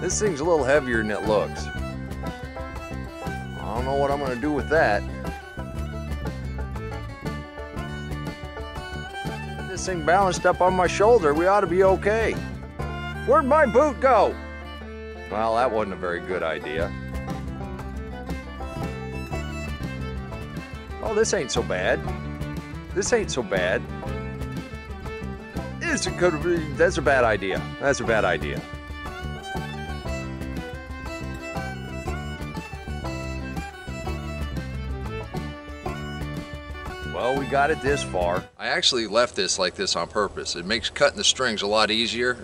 This thing's a little heavier than it looks. I don't know what I'm gonna do with that. This thing balanced up on my shoulder, we ought to be okay. Where'd my boot go? Well, that wasn't a very good idea. Oh, this ain't so bad. This ain't so bad. This could be, that's a bad idea. That's a bad idea. Well, we got it this far. I actually left this like this on purpose. It makes cutting the strings a lot easier.